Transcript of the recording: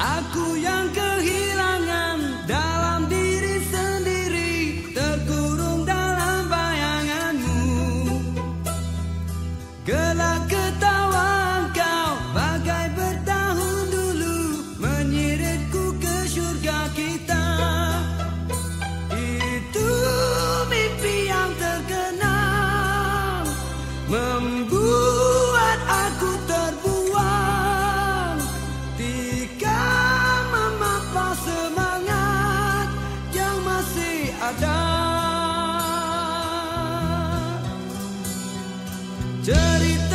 Aku yang kehilangan cerita